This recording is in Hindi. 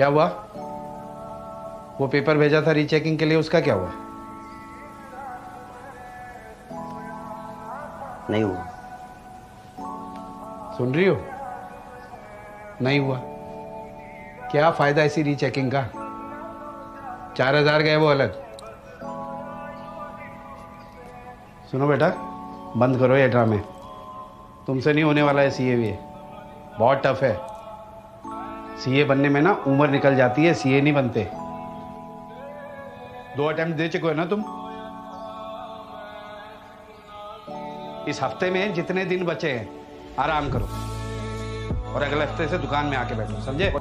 क्या हुआ? वो पेपर भेजा था रीचेकिंग के लिए उसका क्या हुआ? नहीं हुआ। सुन रही हो? नहीं हुआ। क्या फ़ायदा इसी रीचेकिंग का? चार हज़ार गए वो अलग। सुनो बेटा बंद करो ये ड्रामे तुमसे नहीं होने वाला है सीए भी। बहुत टफ है। सीए बनने में ना उम्र निकल जाती है, सीए नहीं बनते। दो अटेम्प्ट दे चुके हो ना तुम? इस हफ़्ते में जितने दिन बचे हैं, आराम करो। और अगले हफ़्ते से दुकान में आके बैठो, समझे?